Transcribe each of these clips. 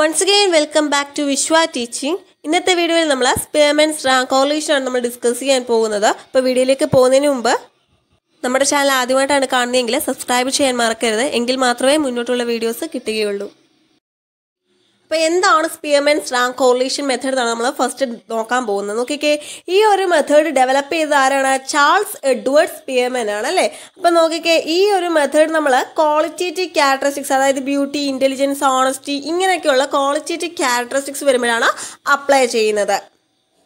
Once again welcome back to Vishwa teaching ഇന്നത്തെ വീഡിയോയിൽ നമ്മൾ സ്പെയർമെൻസ് റാങ്ക് കോറിലേഷൻ ആണ് നമ്മൾ ഡിസ്കസ് ചെയ്യാൻ പോകുന്നത്. അപ്പോൾ വീഡിയോയിലേക്ക് പോകുന്നതിന് മുമ്പ് നമ്മുടെ ചാനൽ ആദ്യമായിട്ടാണ് കാണുന്നതെങ്കിൽ സബ്സ്ക്രൈബ് ചെയ്യാൻ മറക്കരുത്. എങ്കിൽ മാത്രമേ മുന്നോട്ടുള്ള വീഡിയോസ് കിട്ടുകയുള്ളൂ. അപ്പോൾ എന്താണ് സ്പിയർമെൻ റാങ്ക് കോറിലേഷൻ മെത്തേഡ് എന്നാണ് നമ്മൾ ഫസ്റ്റ് നോക്കാൻ പോകുന്നത്. നോക്കിക്കേ ഈ ഒരു മെത്തേഡ് ഡെവലപ്പ് ചെയ്ത ആരാണ്? ചാൾസ് എഡ്വേർഡ് സ്പിയർമെൻ ആണ് അല്ലേ? അപ്പോൾ നോക്കിക്കേ ഈ ഒരു മെത്തേഡ് നമ്മൾ ക്വാളിറ്റേറ്റീവ് ക്യാരക്ടറിസ്റ്റിക്സ് അതായത് ബ്യൂട്ടി ഇന്റലിജൻസ് ഓണസ്റ്റി ഇങ്ങനെയൊക്കെയുള്ള ക്വാളിറ്റേറ്റീവ് ക്യാരക്ടറിസ്റ്റിക്സ് വരുമ്പോഴാണ് അപ്ലൈ ചെയ്യുന്നത്.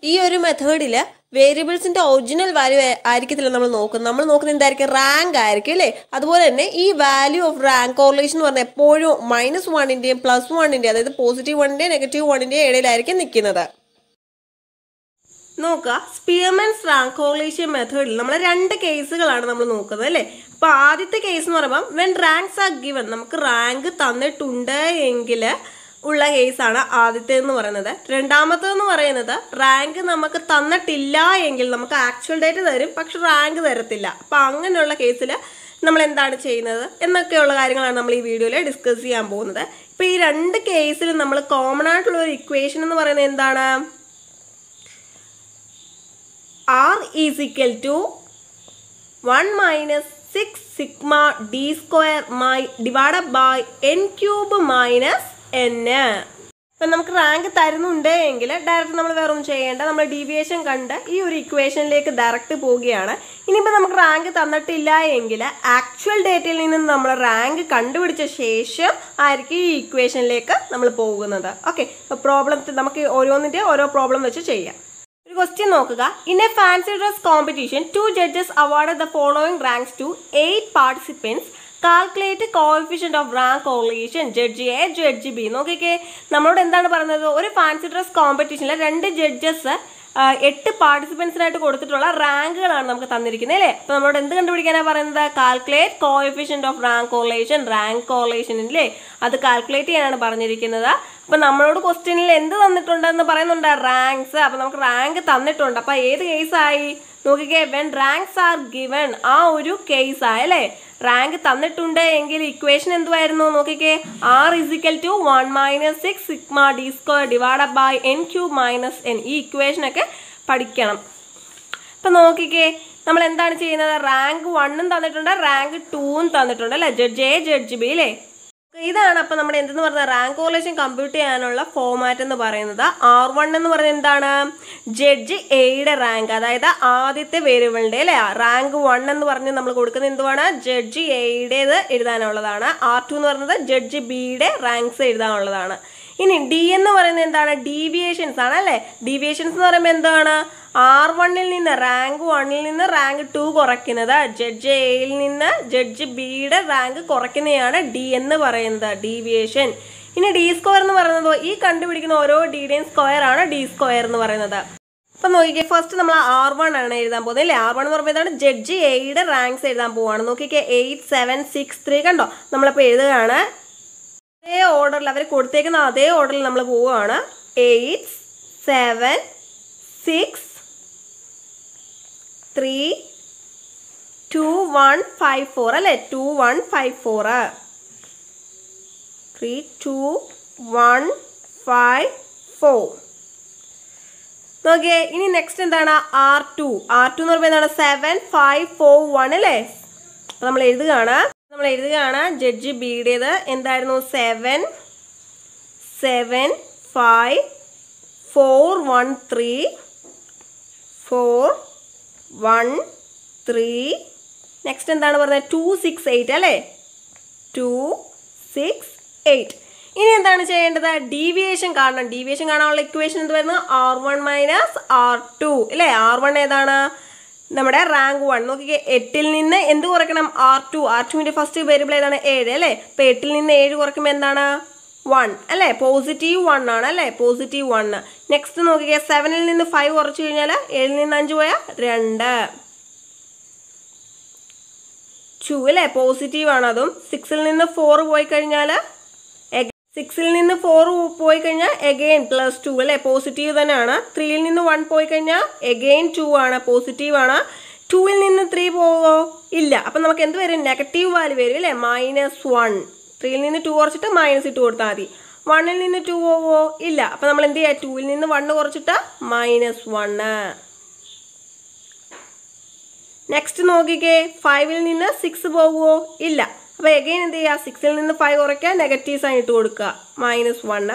ഈ ഒരു മെത്തേഡിൽ വേരിയബിൾസിന്റെ ഒറിജിനൽ വാല്യൂ ആയിരിക്കത്തില്ല നമ്മൾ നോക്കുന്നത്. നമ്മൾ നോക്കുന്നത് എന്തായിരിക്കും? റാങ്ക് ആയിരിക്കും അല്ലേ? അതുപോലെ തന്നെ ഈ വാല്യൂ ഓഫ് റാങ്ക് കോറിലേഷൻ എന്ന് പറഞ്ഞാൽ എപ്പോഴും മൈനസ് വണ്ണിന്റെയും പ്ലസ് വണ്ണിന്റെയും അതായത് പോസിറ്റീവ് വണ്ണിന്റെയും നെഗറ്റീവ് വണ്ണിന്റെയും ഇടയിലായിരിക്കും നിൽക്കുന്നത്. നോക്കുക. സ്പിയർമെൻസ് റാങ്ക് കോറിലേഷൻ മെത്തേഡിൽ നമ്മൾ രണ്ട് കേസുകളാണ് നമ്മൾ നോക്കുന്നത് അല്ലേ? അപ്പൊ ആദ്യത്തെ കേസ് എന്ന് പറയുമ്പോൾ വെൻ റാങ്ക്സ് ആർ ഗിവൻ നമുക്ക് റാങ്ക് തന്നിട്ടുണ്ട് എങ്കിൽ ഉള്ള കേസാണ് ആദ്യത്തെ എന്ന് പറയുന്നത്. രണ്ടാമത്തേന്ന് പറയുന്നത് റാങ്ക് നമുക്ക് തന്നിട്ടില്ല എങ്കിൽ നമുക്ക് ആക്ച്വൽ ഡേറ്റ് തരും പക്ഷെ റാങ്ക് തരത്തില്ല. അപ്പൊ അങ്ങനെയുള്ള കേസിൽ നമ്മൾ എന്താണ് ചെയ്യുന്നത് എന്നൊക്കെയുള്ള കാര്യങ്ങളാണ് നമ്മൾ ഈ വീഡിയോയിൽ ഡിസ്കസ് ചെയ്യാൻ പോകുന്നത്. ഇപ്പൊ ഈ രണ്ട് കേസിലും നമ്മൾ കോമൺ ആയിട്ടുള്ള ഒരു ഇക്വേഷൻ എന്ന് പറയുന്നത് എന്താണ്? R is equal to one minus six sigma D square my divide by N cube minus N അപ്പം നമുക്ക് റാങ്ക് തരുന്നുണ്ട് എങ്കിൽ ഡയറക്റ്റ് നമ്മൾ വേറെ ഒന്നും ചെയ്യേണ്ട. നമ്മൾ ഡീവിയേഷൻ കണ്ട് ഈ ഒരു ഇക്വേഷനിലേക്ക് ഡയറക്റ്റ് പോവുകയാണ്. ഇനിയിപ്പോൾ നമുക്ക് റാങ്ക് തന്നിട്ടില്ല എങ്കിൽ ആക്ച്വൽ ഡേറ്റയിൽ നിന്ന് നമ്മൾ റാങ്ക് കണ്ടുപിടിച്ച ശേഷം ആയിരിക്കും ഈ ഇക്വേഷനിലേക്ക് നമ്മൾ പോകുന്നത്. ഓക്കെ പ്രോബ്ലം നമുക്ക് ഓരോന്നിന്റെ ഓരോ പ്രോബ്ലം വെച്ച് ചെയ്യാം. ഒരു ക്വസ്റ്റ്യൻ നോക്കുക. In a fancy dress competition two judges award the following ranks to eight participants calculate coefficient of rank correlation judge A judge B നോക്കിക്കേ നമ്മളോട് എന്താണ് പറയുന്നത് ഒരു ഫാൻസി ഡ്രസ് കോമ്പറ്റീഷനിൽ രണ്ട് ജഡ്ജസ് എട്ട് പാർട്ടിസിപ്പൻസിനായിട്ട് കൊടുത്തിട്ടുള്ള റാങ്കുകളാണ് നമുക്ക് തന്നിരിക്കുന്നത് അല്ലേ? അപ്പോൾ നമ്മളോട് എന്ത് കണ്ടുപിടിക്കാനാണ് പറയുന്നത്? Calculate coefficient of rank correlation rank അല്ലേ അത് കാൽക്കുലേറ്റ് ചെയ്യാനാണ് പറഞ്ഞിരിക്കുന്നത്. അപ്പോൾ നമ്മളോട് ക്വസ്റ്റ്യനിൽ എന്ത് തന്നിട്ടുണ്ടെന്ന് പറയുന്നുണ്ട്? റാങ്ക്സ് അപ്പോൾ നമുക്ക് റാങ്ക് തന്നിട്ടുണ്ട്. അപ്പോൾ ഏത് കേസായി നോക്കിക്കേ വെൻ റാങ്ക്സ് ആർ ഗിവൺ ആ ഒരു കേസായി അല്ലേ? റാങ്ക് തന്നിട്ടുണ്ട് എങ്കിൽ ഇക്വേഷൻ എന്തുവായിരുന്നു? നോക്കിക്കേ. R is equal to one minus six sigma D square divide by N cube minus N ഈ ഇക്വേഷനൊക്കെ പഠിക്കണം. അപ്പം നോക്കിക്കേ. നമ്മൾ എന്താണ് ചെയ്യുന്നത്? റാങ്ക് വണ്ണും തന്നിട്ടുണ്ട് റാങ്ക് ടൂവും തന്നിട്ടുണ്ട് അല്ലേ? ജഡ്ജ് എ ജഡ്ജ് ബി അല്ലേ ഇതാണ് അപ്പം നമ്മൾ എന്തെന്ന് പറഞ്ഞാൽ റാങ്ക് കോറിലേഷൻ കമ്പ്യൂട്ട് ചെയ്യാനുള്ള ഫോമാറ്റ് എന്ന് പറയുന്നത്. ആർ വൺ എന്ന് പറഞ്ഞാൽ എന്താണ്? ജഡ്ജ് എയുടെ റാങ്ക്. അതായത് ആദ്യത്തെ വേരിയബിളിന്റെ അല്ലേ? റാങ്ക് വൺ എന്ന് പറഞ്ഞ് നമ്മൾ കൊടുക്കുന്നത് എന്തുവാണ്? ജഡ്ജ് എയുടേത് എഴുതാനുള്ളതാണ്. ആർ ടു എന്ന് പറയുന്നത് ജഡ്ജ് ബിയുടെ റാങ്ക്സ് എഴുതാനുള്ളതാണ്. ഇനി ഡി എന്ന് പറയുന്നത് എന്താണ്? ഡീവിയേഷൻസ് ആണ് അല്ലേ? ഡീവിയേഷൻസ് എന്ന് പറയുമ്പോൾ എന്താണ്? ആർ വണ്ണിൽ നിന്ന് റാങ്ക് വണ്ണിൽ നിന്ന് റാങ്ക് ടു കുറയ്ക്കുന്നത്. ജഡ്ജ് എയിൽ നിന്ന് ജഡ്ജ് ബിയുടെ റാങ്ക് കുറയ്ക്കുന്നതാണ് ഡി എന്ന് പറയുന്നത്. ഡീവിയേഷൻ ഇനി ഡി സ്ക്വയർ എന്ന് പറയുന്നത് ഈ കണ്ടുപിടിക്കുന്ന ഓരോ ഡിയുടെയും സ്ക്വയർ ആണ് ഡി സ്ക്വയർ എന്ന് പറയുന്നത്. അപ്പം നോക്കിക്കേ ഫസ്റ്റ് നമ്മൾ ആർ വൺ ആണ് എഴുതാൻ പോകുന്നത് അല്ലേ? ആർ വൺ എന്ന് പറയുമ്പോൾ ഇതാണ് ജഡ്ജ് എയുടെ റാങ്ക്സ് എഴുതാൻ പോവുകയാണ് നോക്കിക്കേ എയ്റ്റ് സെവൻ സിക്സ് ത്രീ കണ്ടോ? നമ്മളിപ്പോൾ എഴുതുകയാണ്. അതേ ഓർഡറിൽ അവർ കൊടുത്തേക്കുന്ന അതേ ഓർഡറിൽ നമ്മൾ പോവുകയാണ് eight seven six three two one five four അല്ലേ? Two one five four three two one five four നോക്കിയേ ഇനി നെക്സ്റ്റ് എന്താണ്? ആർ ടു ആർ ടു എന്ന് പറയുമ്പോൾ എന്താണ്? സെവൻ ഫൈവ് ഫോർ വൺ അല്ലേ? നമ്മൾ എഴുതുകയാണ്. നമ്മൾ എഴുതുകയാണ് ജഡ്ജ് ബിയുടേത് എന്തായിരുന്നു? Seven seven five four one three four one three next എന്താണ് പറഞ്ഞത്? ടു സിക്സ് എയ്റ്റ് അല്ലേ? ടു സിക്സ് എയ്റ്റ് ഇനി എന്താണ് ചെയ്യേണ്ടത്? ഡീവിയേഷൻ കാണണം. ഡീവിയേഷൻ കാണാനുള്ള ഇക്വേഷൻ എന്ത് വരുന്നത് R one minus R two അല്ലേ ആർ വൺ ഏതാണ്? നമ്മുടെ റാങ്ക് വൺ. നോക്കിക്കേ എട്ടിൽ നിന്ന് എന്ത് കുറയ്ക്കണം? R two. ആർ ടുവിന്റെ ഫസ്റ്റ് വേരിയബിൾ ഏതാണ്? ഏഴ് അല്ലേ? അപ്പോൾ എട്ടിൽ നിന്ന് ഏഴ് കുറയ്ക്കുമ്പോൾ എന്താണ്? വൺ അല്ലേ? പോസിറ്റീവ് വൺ ആണ് അല്ലേ? പോസിറ്റീവ് വൺ നെക്സ്റ്റ് നോക്കിക്കേ സെവനിൽ നിന്ന് ഫൈവ് കുറച്ച് കഴിഞ്ഞാൽ ഏഴിൽ നിന്ന് അഞ്ച് പോയാൽ രണ്ട്. ടു അല്ലേ? പോസിറ്റീവ് ആണ് അതും സിക്സിൽ നിന്ന് ഫോർ പോയി കഴിഞ്ഞാൽ സിക്സിൽ നിന്ന് ഫോർ പോയി കഴിഞ്ഞാൽ എഗെയിൻ പ്ലസ് ടു അല്ലേ? പോസിറ്റീവ് തന്നെയാണ്. ത്രീയിൽ നിന്ന് വൺ പോയി കഴിഞ്ഞാൽ എഗെയിൻ ടു ആണ്. പോസിറ്റീവ് ആണ്. ടൂവിൽ നിന്ന് ത്രീ പോവോ? ഇല്ല. അപ്പം നമുക്ക് എന്ത് വരും? നെഗറ്റീവ് വാല്യൂ വരും അല്ലേ? മൈനസ് വൺ ത്രീയിൽ നിന്ന് ടു കുറച്ചിട്ട് മൈനസ് ഇട്ട് കൊടുത്താൽ മതി. വണ്ണിൽ നിന്ന് ടു പോവോ? ഇല്ല. അപ്പം നമ്മൾ എന്ത് ചെയ്യുക ടൂവിൽ നിന്ന് വണ്ണ് കുറച്ചിട്ട് മൈനസ് വണ്ണ് നെക്സ്റ്റ് നോക്കിക്കേ. ഫൈവിൽ നിന്ന് സിക്സ് പോവുമോ ഇല്ല. അപ്പോൾ എഗെയിൻ എന്ത് ചെയ്യുക? സിക്സിൽ നിന്ന് ഫൈവ് കുറയ്ക്കുക. നെഗറ്റീവ് സൈൻ ഇട്ട് കൊടുക്കുക മൈനസ് വണ്ണ്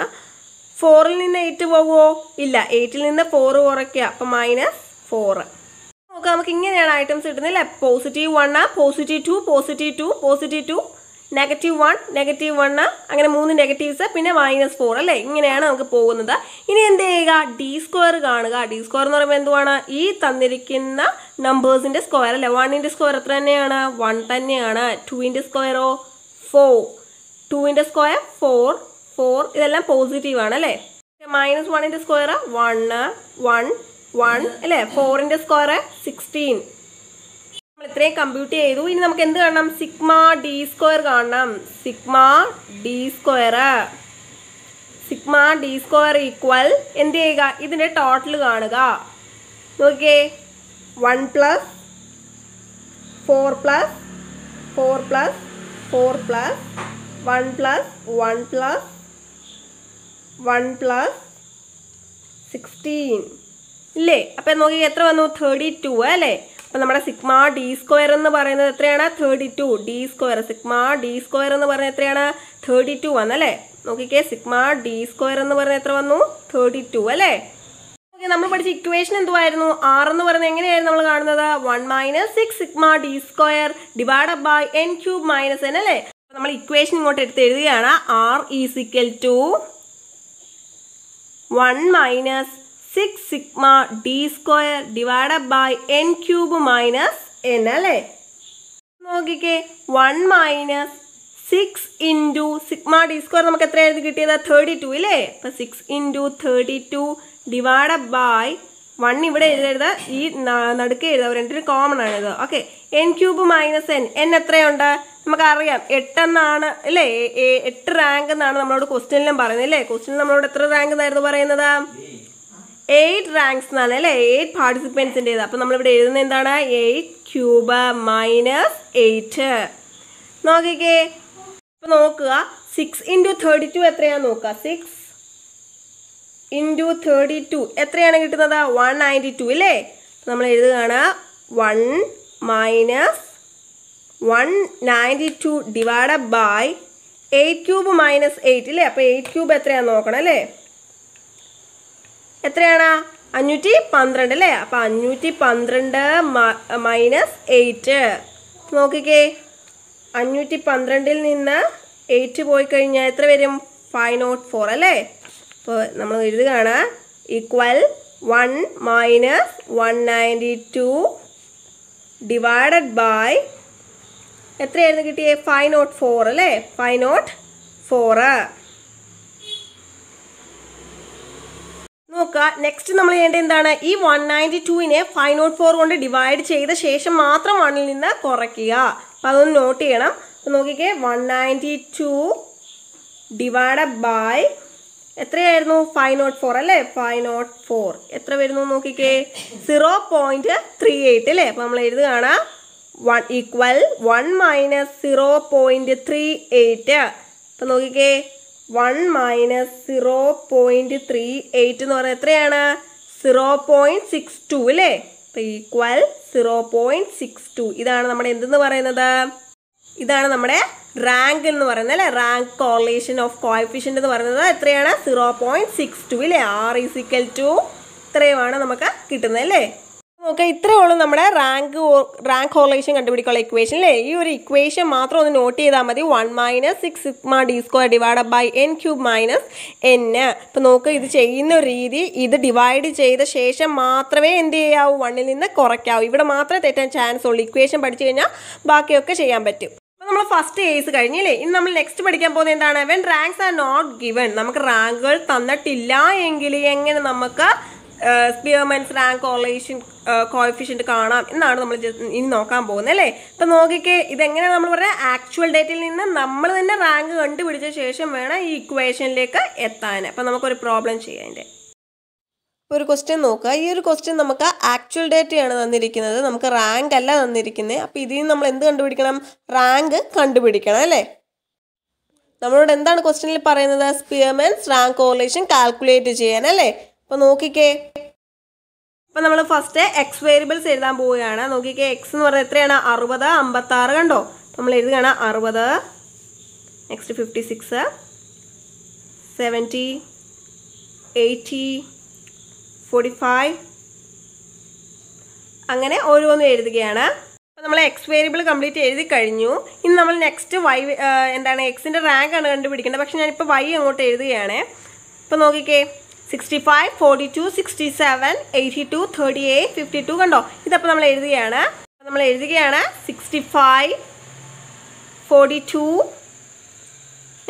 ഫോറിൽ നിന്ന് എയ്റ്റ് പോകുമോ ഇല്ല. എയ്റ്റിൽ നിന്ന് ഫോർ കുറയ്ക്കുക. അപ്പോൾ മൈനസ് ഫോറ് നോക്കുക നമുക്ക് ഇങ്ങനെയാണ് ഐറ്റംസ് കിട്ടുന്നത് അല്ലേ? Positive one positive two positive two positive two negative one negative one അങ്ങനെ മൂന്ന് നെഗറ്റീവ്സ് പിന്നെ മൈനസ് ഫോർ അല്ലേ? ഇങ്ങനെയാണ് നമുക്ക് പോകുന്നത്. ഇനി എന്ത് ചെയ്യുക? ഡി സ്ക്വയർ കാണുക. ഡി സ്ക്വയർ എന്ന് പറയുമ്പോൾ എന്തുവാണ്? ഈ തന്നിരിക്കുന്ന നമ്പേഴ്സിന്റെ സ്ക്വയർ അല്ലേ? വണ്ണിന്റെ സ്ക്വയർ എത്ര തന്നെയാണ്? വൺ തന്നെയാണ്. ടുവിന്റെ സ്ക്വയറോ ഫോർ ടുവിന്റെ സ്ക്വയർ ഫോർ ഫോർ ഇതെല്ലാം പോസിറ്റീവ് ആണ് അല്ലേ? മൈനസ് വണ്ണിന്റെ സ്ക്വയർ വണ്ണ് വൺ വൺ അല്ലേ? ഫോറിന്റെ സ്ക്വയർ സിക്സ്റ്റീൻ ഇത്രയും കമ്പ്യൂട്ട് ചെയ്തു. ഇനി നമുക്ക് എന്ത് കാണണം? സിഗ്മ ഡി സ്ക്വയർ കാണണം. Sigma D square sigma D square equal എന്ത് ചെയ്യുക? ഇതിന്റെ ടോട്ടൽ കാണുക. നോക്കിയേ. One plus four plus four plus four plus one plus one plus one plus sixteen ഇല്ലേ? അപ്പം നോക്കി എത്ര വന്നു? തേർട്ടി ടു അല്ലേ? അപ്പം നമ്മുടെ സിഗ്മ ഡി സ്ക്വയർ എന്ന് പറയുന്നത് എത്രയാണ്? Thirty two D square sigma D square എന്ന് പറഞ്ഞാൽ എത്രയാണ്? തേർട്ടി ടു വന്നല്ലേ? നോക്കിക്കേ സിഗ്മ ഡി സ്ക്വയർ എന്ന് പറയുന്നത് എത്ര വന്നു? തേർട്ടി ടു അല്ലേ? ഓക്കെ നമ്മൾ പഠിച്ച ഇക്വേഷൻ എന്തുവായിരുന്നു? ആർ എന്ന് പറയുന്നത് എങ്ങനെയായിരുന്നു നമ്മൾ കാണുന്നത്? One minus six sigma D square divide by N cube minus N അല്ലേ? നമ്മൾ ഇക്വേഷൻ ഇങ്ങോട്ട് എടുത്ത് എഴുതുകയാണ്. R is equal to one minus six sigma D square divide by N cube minus N അല്ലേ? നോക്കിക്കേ one minus six into sigma D square നമുക്ക് എത്രയായിരുന്നു കിട്ടിയത്? തേർട്ടി ടു ഇല്ലേ? അപ്പം six into thirty two divide by one ഇവിടെ എഴുതരുത്. ഈ നടുക്ക് എഴുതാം. രണ്ടിനും കോമൺ ആണിത് okay N cube minus N N എത്രയുണ്ട്? നമുക്കറിയാം. എട്ടെന്നാണ് അല്ലേ? എട്ട് റാങ്ക് എന്നാണ് നമ്മളോട് ക്വസ്റ്റ്യനിലും പറയുന്നത്. അല്ലേ? ക്വസ്റ്റ്യൻ നമ്മളോട് എത്ര റാങ്ക് എന്നായിരുന്നു പറയുന്നത്? എയ്റ്റ് റാങ്ക്സ് എന്നാണ് അല്ലേ? എയ്റ്റ് പാർട്ടിസിപ്പൻസിന്റേത് അപ്പം നമ്മളിവിടെ എഴുതുന്നത് എന്താണ്? എയ്റ്റ് ക്യൂബ് മൈനസ് എയ്റ്റ് നോക്കിക്കേ. അപ്പം നോക്കുക. സിക്സ് ഇന്റു തേർട്ടി ടു എത്രയാണെന്ന് നോക്കുക? സിക്സ് ഇന്റു തേർട്ടി ടു എത്രയാണ് കിട്ടുന്നത്? വൺ നയന്റി ടു ഇല്ലേ നമ്മൾ എഴുതുകയാണ് one minus one ninety two divide by eight cube minus eight അല്ലേ അപ്പോൾ എയ്റ്റ് ക്യൂബ് എത്രയാണെന്ന് നോക്കണം അല്ലേ? എത്രയാണ്? അഞ്ഞൂറ്റി പന്ത്രണ്ട് അല്ലേ? അപ്പം അഞ്ഞൂറ്റി പന്ത്രണ്ട് മൈനസ് എയ്റ്റ്. നോക്കിക്കേ. അഞ്ഞൂറ്റി പന്ത്രണ്ടിൽ നിന്ന് എയ്റ്റ് പോയി കഴിഞ്ഞാൽ എത്ര വരും? ഫൈവ് നോട്ട് ഫോർ അല്ലേ? അപ്പോൾ നമ്മൾ എഴുതുകയാണ്. Equal one minus one ninety two divided by എത്രയായിരുന്നു കിട്ടിയേ? ഫൈവ് നോട്ട് ഫോർ അല്ലേ? Five nought four. നോക്കുക. നെക്സ്റ്റ് നമ്മൾ ചെയ്യേണ്ടത് എന്താണ്? ഈ വൺ നയന്റി ടുവിനെ ഫൈവ് നോട്ട് ഫോർ കൊണ്ട് ഡിവൈഡ് ചെയ്ത ശേഷം മാത്രം വണ്ണിൽ നിന്ന് കുറയ്ക്കുക. അപ്പം അതൊന്ന് നോട്ട് ചെയ്യണം. അപ്പം നോക്കിക്കേ. One ninety two divide by എത്രയായിരുന്നു? ഫൈവ് നോട്ട് ഫോർ അല്ലേ? ഫൈവ് നോട്ട് ഫോർ എത്ര വരുന്നു നോക്കിക്കേ? സീറോ പോയിന്റ് ത്രീ എയ്റ്റ് അല്ലേ? അപ്പം നമ്മൾ എഴുതുകയാണ്. One equal one minus zero point three eight അപ്പം നോക്കിക്കേ. One minus zero point three eight എന്ന് പറഞ്ഞാൽ എത്രയാണ്? സീറോ പോയിന്റ് സിക്സ് ടു അല്ലേ? Equal zero point six two. ഇതാണ് നമ്മുടെ എന്തെന്ന് പറയുന്നത്? ഇതാണ് നമ്മുടെ റാങ്ക് എന്ന് പറയുന്നത് അല്ലേ? റാങ്ക് കോറിലേഷൻ ഓഫ് കോയഫിഷ്യന്റ് എന്ന് പറയുന്നത് എത്രയാണ്? സീറോ പോയിന്റ് സിക്സ് ടു അല്ലേ? ആർ ഈസിക്കൽ ടു ഇത്രയുമാണ് നമുക്ക് കിട്ടുന്നത് അല്ലേ? നോക്കാം ഇത്രയേ ഉള്ളൂ നമ്മുടെ റാങ്ക് റാങ്ക് കോറിലേഷൻ കണ്ടുപിടിക്കാനുള്ള ഇക്വേഷൻ അല്ലേ ഈ ഒരു ഇക്വേഷൻ മാത്രം ഒന്ന് നോട്ട് ചെയ്താൽ മതി. One minus six sigma D square divide by N cube minus N ഇപ്പം നോക്കുക ഇത് ചെയ്യുന്ന രീതി ഇത് ഡിവൈഡ് ചെയ്ത ശേഷം മാത്രമേ എന്ത് ചെയ്യാവൂ? വണ്ണിൽ നിന്ന് കുറയ്ക്കാവൂ. ഇവിടെ മാത്രമേ തെറ്റാൻ ചാൻസ് ഉള്ളൂ. ഇക്വേഷൻ പഠിച്ചു കഴിഞ്ഞാൽ ബാക്കിയൊക്കെ ചെയ്യാൻ പറ്റും. നമ്മൾ ഫസ്റ്റ് കേസ് കഴിഞ്ഞില്ലേ ഇനി നമ്മൾ നെക്സ്റ്റ് പഠിക്കാൻ പോകുന്നത് എന്താണ്? When ranks are not given നമുക്ക് റാങ്കുകൾ തന്നിട്ടില്ല എങ്കിൽ എങ്ങനെ നമുക്ക് സ്പിയർമെൻസ് റാങ്ക് കോളേഷൻ കോഫിഷ്യന്റ് കാണാം എന്നാണ് നമ്മൾ ഇനി നോക്കാൻ പോകുന്നത് അല്ലേ? ഇപ്പം നോക്കിക്കേ ഇതെങ്ങനെയാണ് നമ്മൾ പറയുക ആക്ച്വൽ ഡേറ്റിൽ നിന്ന് നമ്മൾ തന്നെ റാങ്ക് കണ്ടുപിടിച്ച ശേഷം വേണം ഈ ഇക്വേഷനിലേക്ക് എത്താൻ. അപ്പം നമുക്കൊരു പ്രോബ്ലം ചെയ്യാം അതിന്റെ. ഒരു ക്വസ്റ്റ്യൻ നോക്കുക. ഈ ഒരു ക്വസ്റ്റ്യൻ നമുക്ക് ആക്ച്വൽ ഡേറ്റയാണ് തന്നിരിക്കുന്നത്. നമുക്ക് റാങ്ക് അല്ല തന്നിരിക്കുന്നത്. അപ്പോൾ ഇതിൽ നിന്ന് നമ്മൾ എന്ത് കണ്ടുപിടിക്കണം? റാങ്ക് കണ്ടുപിടിക്കണം അല്ലേ? നമ്മളോട് എന്താണ് ക്വസ്റ്റ്യനിൽ പറയുന്നത്? സ്പിയർമെൻസ് റാങ്ക് കോറിലേഷൻ കാൽക്കുലേറ്റ് ചെയ്യാൻ അല്ലേ? അപ്പോൾ നോക്കിക്കേ. അപ്പം നമ്മൾ ഫസ്റ്റ് എക്സ് വേരിയബിൾസ് എഴുതാൻ പോവുകയാണ്. നോക്കിക്കേ എക്സ് എന്ന് പറഞ്ഞാൽ എത്രയാണ്? അറുപത് അമ്പത്താറ് കണ്ടോ? നമ്മൾ എഴുതുകയാണ് അറുപത് next fifty six seventy eighty forty five അങ്ങനെ ഓരോന്നും എഴുതുകയാണ്. നമ്മൾ എക്സ് വേരിയബിൾ കംപ്ലീറ്റ് എഴുതി കഴിഞ്ഞു. ഇനി നമ്മൾ നെക്സ്റ്റ് വൈ എന്താണ് എക്സിന്റെ റാങ്ക് ആണ് കണ്ടുപിടിക്കേണ്ടത്. പക്ഷേ ഞാനിപ്പോൾ വൈ അങ്ങോട്ട് എഴുതുകയാണ്. ഇപ്പോൾ നോക്കിക്കേ. Sixty five forty two sixty seven eighty two thirty eight fifty two കണ്ടോ? ഇതപ്പോൾ നമ്മൾ എഴുതുകയാണ് നമ്മൾ എഴുതുകയാണ് sixty five forty two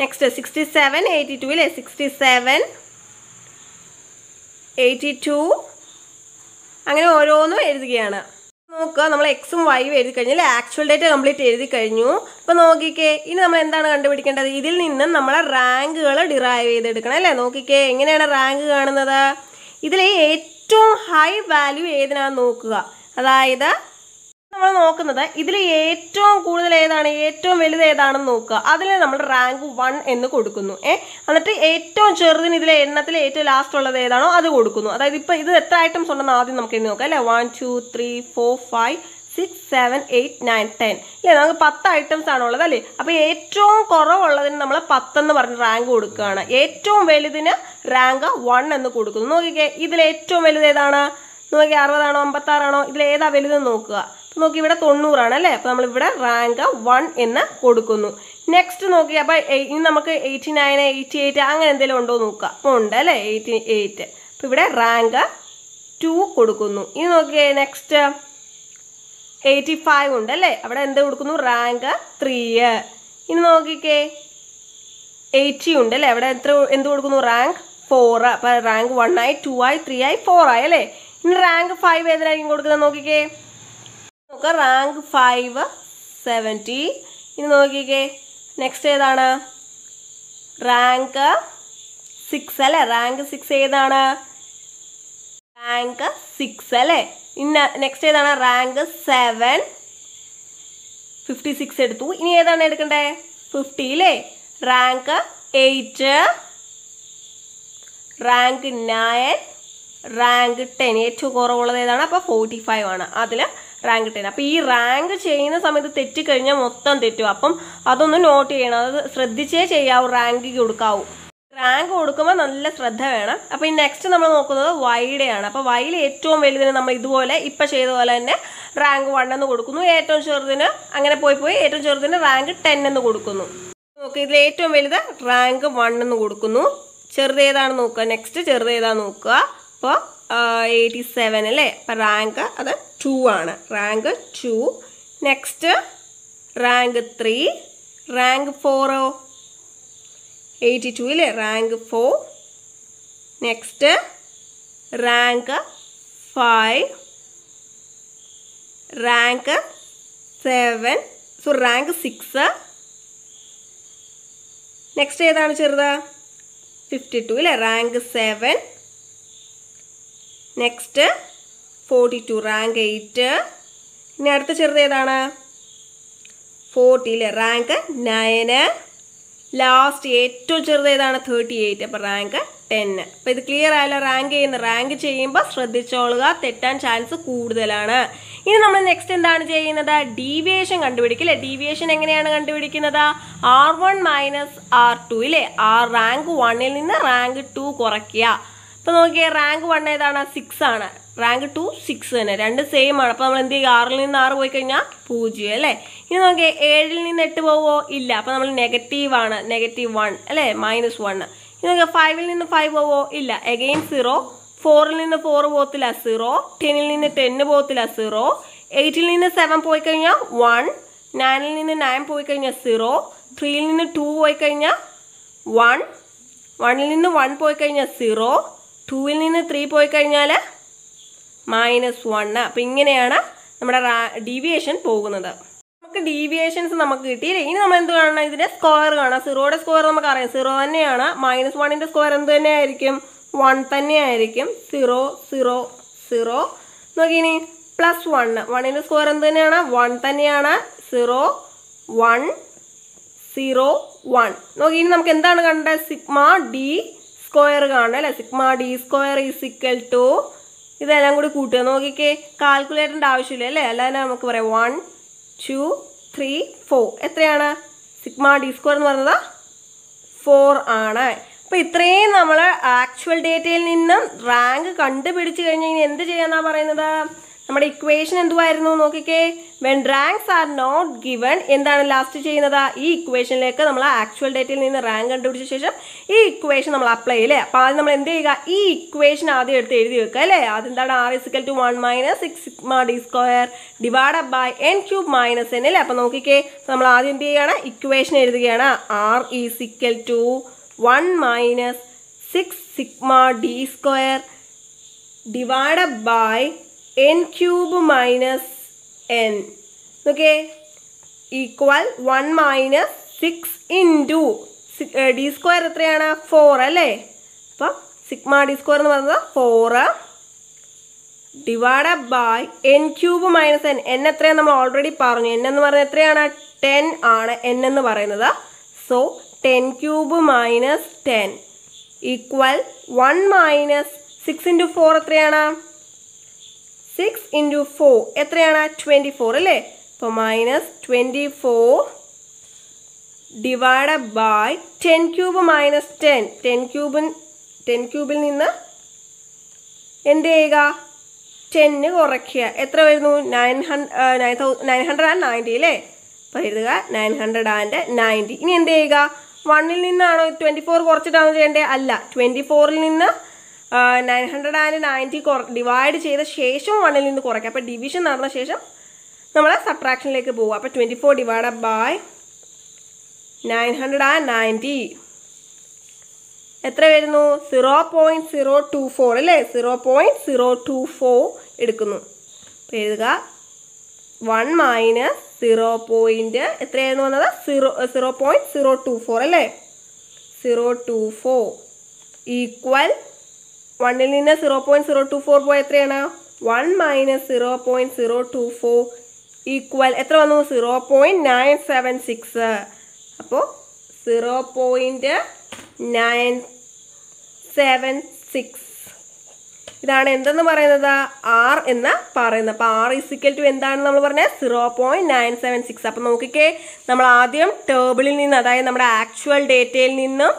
next sixty seven eighty two അല്ലേ സിക്സ്റ്റി സെവൻ എയ്റ്റി ടു അങ്ങനെ ഓരോന്നും എഴുതുകയാണ്. നോക്കുക. നമ്മൾ എക്സും വൈയും എഴുതി കഴിഞ്ഞാൽ ആക്ച്വൽ ഡേറ്റ് കംപ്ലീറ്റ് എഴുതി കഴിഞ്ഞു. അപ്പോൾ നോക്കിക്കേ ഇനി നമ്മൾ എന്താണ് കണ്ടുപിടിക്കേണ്ടത്? ഇതിൽ നിന്നും നമ്മളെ റാങ്കുകൾ ഡിറൈവ് ചെയ്തെടുക്കണം അല്ലേ? നോക്കിക്കേ എങ്ങനെയാണ് റാങ്ക് കാണുന്നത്? ഇതിൽ ഏറ്റവും ഹൈ വാല്യൂ ഏതിനാണെന്ന് നോക്കുക. അതായത് നമ്മൾ നോക്കുന്നത് ഇതിൽ ഏറ്റവും കൂടുതൽ ഏതാണ്? ഏറ്റവും വലുത് ഏതാണെന്ന് നോക്കുക. അതിൽ നമ്മൾ റാങ്ക് വൺ എന്ന് കൊടുക്കുന്നു. ഏ? എന്നിട്ട് ഏറ്റവും ചെറുതിന് ഇതിലെ എണ്ണത്തിൽ ഏറ്റവും ലാസ്റ്റ് ഉള്ളത് ഏതാണോ അത് കൊടുക്കുന്നു. അതായത് ഇപ്പോൾ ഇത് എത്ര ഐറ്റംസ് ഉണ്ടെന്ന് ആദ്യം നമുക്ക് എണ്ണി നോക്കാം അല്ലേ? One two three four five six seven eight nine ten അല്ലേ നമുക്ക് പത്ത് ഐറ്റംസ് ആണ് ഉള്ളത് അല്ലേ? അപ്പോൾ ഏറ്റവും കുറവുള്ളതിന് നമ്മൾ പത്തെന്ന് പറഞ്ഞ് റാങ്ക് കൊടുക്കുകയാണ്. ഏറ്റവും വലുതിന് റാങ്ക് വൺ എന്ന് കൊടുക്കുന്നു. നോക്കിക്കേ ഇതിൽ ഏറ്റവും വലുത് ഏതാണ്? നോക്കി അറുപതാണോ അമ്പത്താറാണോ? ഇതിൽ ഏതാ വലുതെന്ന് നോക്കുക. നോക്കി ഇവിടെ തൊണ്ണൂറാണ് അല്ലേ അപ്പോൾ നമ്മളിവിടെ റാങ്ക് വൺ എന്ന് കൊടുക്കുന്നു. നെക്സ്റ്റ് നോക്കി അപ്പോൾ ഇനി നമുക്ക് എയ്റ്റി നയൻ എയ്റ്റി എയ്റ്റ് അങ്ങനെ എന്തെങ്കിലും ഉണ്ടോ നോക്കുക അപ്പോൾ ഉണ്ട് അല്ലേ? എയ്റ്റി എയ്റ്റ് അപ്പോൾ ഇവിടെ റാങ്ക് ടു കൊടുക്കുന്നു. ഇനി നോക്കിയേ നെക്സ്റ്റ് എയ്റ്റി ഫൈവ് ഉണ്ട് അല്ലേ? അവിടെ എന്ത് കൊടുക്കുന്നു? റാങ്ക് ത്രീ ഇനി നോക്കിക്കേ എയ്റ്റി ഉണ്ട് അല്ലേ? അവിടെ എത്ര എന്ത് കൊടുക്കുന്നു? റാങ്ക് ഫോർ അപ്പോൾ റാങ്ക് വൺ ആയി ടു ആയി ത്രീ ആയി ഫോർ ആയി അല്ലേ? ഇനി റാങ്ക് ഫൈവ് ഏതിനായിരിക്കും കൊടുക്കുന്നത്? നോക്കിക്കേ. നോക്കുക റാങ്ക് ഫൈവ് സെവന്റി ഇനി നോക്കിക്കേ. നെക്സ്റ്റ് ഏതാണ്? റാങ്ക് സിക്സ് അല്ലേ? റാങ്ക് സിക്സ് ഏതാണ്? റാങ്ക് സിക്സ് അല്ലേ? ഇന്ന നെക്സ്റ്റ് ഏതാണ്? റാങ്ക് സെവൻ ഫിഫ്റ്റി സിക്സ് എടുത്തു. ഇനി ഏതാണ് എടുക്കണ്ടേ? ഫിഫ്റ്റി അല്ലേ rank eight rank nine rank ten ഏറ്റവും കുറവുള്ളത് ഏതാണ്? അപ്പോൾ ഫോർട്ടി ഫൈവ് ആണ്. അതിൽ റാങ്ക് ടെൻ അപ്പോൾ ഈ റാങ്ക് ചെയ്യുന്ന സമയത്ത് തെറ്റിക്കഴിഞ്ഞാൽ മൊത്തം തെറ്റും. അപ്പം അതൊന്ന് നോട്ട് ചെയ്യണം. അത് ശ്രദ്ധിച്ചേ ചെയ്യാവൂ റാങ്ക് കൊടുക്കാവൂ. റാങ്ക് കൊടുക്കുമ്പോൾ നല്ല ശ്രദ്ധ വേണം. അപ്പോൾ ഈ നെക്സ്റ്റ് നമ്മൾ നോക്കുന്നത് വൈഡയാണ് അപ്പോൾ വൈയിൽ ഏറ്റവും വലുതിന് നമ്മൾ ഇതുപോലെ ഇപ്പം ചെയ്ത പോലെ തന്നെ റാങ്ക് വൺ എന്ന് കൊടുക്കുന്നു. ഏറ്റവും ചെറുതിന് അങ്ങനെ പോയി പോയി ഏറ്റവും ചെറുതിന് റാങ്ക് ടെൻ എന്ന് കൊടുക്കുന്നു. നോക്കുക ഇതിൽ ഏറ്റവും വലുത് റാങ്ക് വൺ എന്ന് കൊടുക്കുന്നു. ചെറുത് ഏതാണ് നോക്കുക? നെക്സ്റ്റ് ചെറുത് ഏതാണ് നോക്കുക? അപ്പോൾ എയ്റ്റി സെവൻ അല്ലേ? അപ്പം റാങ്ക് അത് ടു ആണ്. Rank two next rank three rank ഫോറോ eighty two അല്ലേ rank four next rank five rank seven so rank six next ഏതാണ് ചെറുത്? ഫിഫ്റ്റി ടു അല്ലേ rank seven next forty two rank eight ഇനി അടുത്ത ചെറുത് ഏതാണ്? ഫോർട്ടിയിൽ റാങ്ക് നയന് ലാസ്റ്റ് ഏറ്റവും ചെറുത് ഏതാണ്? തേർട്ടി എയ്റ്റ് അപ്പോൾ റാങ്ക് ടെൻ അപ്പോൾ ഇത് ക്ലിയർ ആയല്ലോ? റാങ്ക് ചെയ്യുന്ന റാങ്ക് ചെയ്യുമ്പോൾ ശ്രദ്ധിച്ചോളുക. തെറ്റാൻ ചാൻസ് കൂടുതലാണ്. ഇനി നമ്മൾ നെക്സ്റ്റ് എന്താണ് ചെയ്യുന്നത്? ഡീവിയേഷൻ കണ്ടുപിടിക്കില്ലേ ഡീവിയേഷൻ എങ്ങനെയാണ് കണ്ടുപിടിക്കുന്നത്? R one minus R two ഇല്ലേ ആർ റാങ്ക് വണ്ണിൽ നിന്ന് റാങ്ക് ടു കുറയ്ക്കുക. ഇപ്പോൾ നോക്കിയാൽ റാങ്ക് വൺ ഏതാണ്? സിക്സ് ആണ്. റാങ്ക് ടു സിക്സ് തന്നെ. രണ്ട് സെയിം ആണ്. അപ്പോൾ നമ്മൾ എന്ത് ചെയ്യുക ആറിൽ നിന്ന് ആറ് പോയി കഴിഞ്ഞാൽ പൂജ്യം അല്ലേ? ഇനി നോക്കിയാൽ ഏഴിൽ നിന്ന് എട്ട് പോവോ? ഇല്ല. അപ്പോൾ നമ്മൾ നെഗറ്റീവ് ആണ്. നെഗറ്റീവ് വൺ അല്ലേ? മൈനസ് വൺ ഇനി നോക്കിയാൽ ഫൈവിൽ നിന്ന് ഫൈവ് പോവോ? ഇല്ല. എഗെയിൻ സീറോ ഫോറിൽ നിന്ന് ഫോർ പോകത്തില്ല സീറോ ടെന്നിൽ നിന്ന് ടെന്ന് പോകത്തില്ല സീറോ എയ്റ്റിൽ നിന്ന് സെവൻ പോയി കഴിഞ്ഞാൽ വൺ നയനിൽ നിന്ന് നയൻ പോയി കഴിഞ്ഞാൽ സീറോ ത്രീയിൽ നിന്ന് ടു പോയി കഴിഞ്ഞാൽ വൺ വണ്ണിൽ നിന്ന് വൺ പോയി കഴിഞ്ഞാൽ സീറോ ടൂവിൽ നിന്ന് ത്രീ പോയി കഴിഞ്ഞാൽ മൈനസ് വൺ അപ്പം ഇങ്ങനെയാണ് നമ്മുടെ ഡീവിയേഷൻ പോകുന്നത്. നമുക്ക് ഡീവിയേഷൻസ് നമുക്ക് കിട്ടിയില്ലേ ഇനി നമ്മൾ എന്ത് കാണണം? ഇതിന്റെ സ്ക്വയർ കാണാം. സീറോയുടെ സ്ക്വയർ നമുക്ക് അറിയാം. സീറോ തന്നെയാണ്. മൈനസ് വണ്ണിന്റെ സ്ക്വയർ എന്ത് തന്നെയായിരിക്കും? വൺ തന്നെയായിരിക്കും. സീറോ സീറോ സീറോ നോക്കിനി പ്ലസ് വൺ വണ്ണിന്റെ സ്ക്വയർ എന്ത് തന്നെയാണ്? വൺ തന്നെയാണ്. സീറോ വൺ സീറോ വൺ നോക്കി ഇനി നമുക്ക് എന്താണ് കണ്ടത്? സിഗ്മ ഡി സ്ക്വയർ കാണണം അല്ലേ? Sigma D square is equal to ഇതെല്ലാം കൂടി കൂട്ടുക. നോക്കിക്കേ കാൽക്കുലേറ്ററിന്റെ ആവശ്യമില്ല അല്ലേ? അല്ലാതെ നമുക്ക് പറയാം വൺ ടു ത്രീ ഫോർ എത്രയാണ്? സിഗ്മ ഡി സ്ക്വയർ എന്ന് പറയുന്നത് ഫോർ ആണ്. അപ്പോൾ ഇത്രയും നമ്മൾ ആക്ച്വൽ ഡേറ്റയിൽ നിന്നും റാങ്ക് കണ്ടുപിടിച്ച് കഴിഞ്ഞ് ഇനി എന്ത് ചെയ്യാന്നാണ് പറയുന്നത്? നമ്മുടെ ഇക്വേഷൻ എന്തുവായിരുന്നു നോക്കിക്കേ? When ranks are not given എന്താണ് ലാസ്റ്റ് ചെയ്യുന്നത്? ഈ ഇക്വേഷനിലേക്ക് നമ്മൾ ആക്ച്വൽ ഡേറ്റിൽ നിന്ന് റാങ്ക് കണ്ടുപിടിച്ച ശേഷം ഈ ഇക്വേഷൻ നമ്മൾ അപ്ലൈ അല്ലേ അപ്പോൾ ആദ്യം നമ്മൾ എന്ത് ചെയ്യുക? ഈ ഇക്വേഷൻ ആദ്യം എടുത്ത് എഴുതി വെക്കുക അല്ലേ? അതെന്താണ്? R is equal to one minus six sigma D square divide by N cube minus N അല്ലേ? അപ്പോൾ നോക്കിക്കേ നമ്മൾ ആദ്യം എന്ത് ചെയ്യുകയാണ്? ഇക്വേഷൻ എഴുതുകയാണ്. R is equal to one minus six sigma D square divide by N cube minus N okay equal one minus six into D square എത്രയാണ്? Four അല്ലേ? അപ്പം സിഗ്മ ഡി സ്ക്വയർ എന്ന് പറയുന്നത് four divide by N cube minus N N എത്രയാണ് നമ്മൾ already പറഞ്ഞു. N എന്ന് പറഞ്ഞാൽ എത്രയാണ്? ടെൻ ആണ് എൻ എന്ന് പറയുന്നത്. So ten cube minus ten equal one minus six into four എത്രയാണ്? സിക്സ് ഇന്റു ഫോർ എത്രയാണ്? ട്വന്റി ഫോർ അല്ലേ? അപ്പോൾ minus twenty four divide by ten cube minus ten ten cabin ten ക്യൂബിൽ നിന്ന് എന്ത് ചെയ്യുക? ടെന്ന് കുറയ്ക്കുക. എത്ര വരുന്നു? Nine hundred nine hundred and ninety അല്ലേ? അപ്പോൾ എഴുതുക നയൻ ഹൺഡ്രഡ് ആൻഡ് നയന്റി ഇനി എന്ത് ചെയ്യുക? വണ്ണിൽ നിന്നാണോ ട്വന്റി ഫോർ കുറച്ചിട്ടാണോ ചെയ്യേണ്ടത്? അല്ല ട്വന്റി ഫോറിൽ നിന്ന് നയൻ ഹൺഡ്രഡ് ആൻഡ് നയന്റി കുറ ഡിവൈഡ് ചെയ്ത ശേഷം വണ്ണിൽ നിന്ന് കുറയ്ക്കുക അപ്പോൾ ഡിവിഷൻ നടന്ന ശേഷം നമ്മൾ സബ്ട്രാക്ഷനിലേക്ക് പോകുക അപ്പോൾ twenty four divide by nine hundred and ninety എത്ര വരുന്നു? Zero point zero two four അല്ലേ? Zero point zero two four എടുക്കുന്നു. അപ്പോൾ എഴുതുക. വൺ മൈനസ് സീറോ പോയിന്റ് എത്രയായിരുന്നു വന്നത്? Zero zero point zero two four അല്ലേ? സീറോ ടു ഫോർ ഈക്വൽ വണ്ണിൽ നിന്ന് zero point zero two four പോയി എത്രയാണ്? One minus zero point zero two four equal എത്ര വന്നു? Zero point nine seven six അപ്പോൾ zero point nine seven six ഇതാണ് എന്തെന്ന് പറയുന്നത്? ആർ എന്ന് പറയുന്നത്. അപ്പോൾ ആർ ഇസിക്കൽ ടു എന്താണ് നമ്മൾ പറഞ്ഞത് zero point nine seven six അപ്പോൾ നോക്കിക്കേ നമ്മൾ ആദ്യം ടേബിളിൽ നിന്ന് അതായത് നമ്മുടെ ആക്ച്വൽ ഡേറ്റയിൽ നിന്നും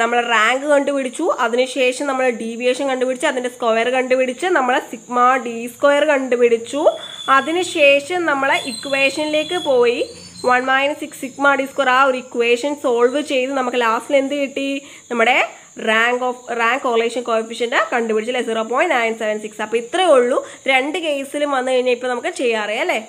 നമ്മൾ റാങ്ക് കണ്ടുപിടിച്ചു. അതിനുശേഷം നമ്മൾ ഡീവിയേഷൻ കണ്ടുപിടിച്ച് അതിന്റെ സ്ക്വയർ കണ്ടുപിടിച്ച് നമ്മൾ സിഗ്മ ഡി സ്ക്വയർ കണ്ടുപിടിച്ചു. അതിനുശേഷം നമ്മൾ ഇക്വേഷനിലേക്ക് പോയി. One minus six sigma D square ആ ഒരു ഇക്വേഷൻ സോൾവ് ചെയ്ത് നമുക്ക് ലാസ്റ്റിൽ എന്ത് കിട്ടി? നമ്മുടെ rank of rank correlation coefficient കണ്ടുപിടിച്ചില്ലേ zero point nine seven six അപ്പോൾ ഇത്രയേ ഉള്ളൂ. രണ്ട് കേസിലും വന്നു കഴിഞ്ഞാൽ ഇപ്പോൾ നമുക്ക് ചെയ്യാറിയാം അല്ലേ?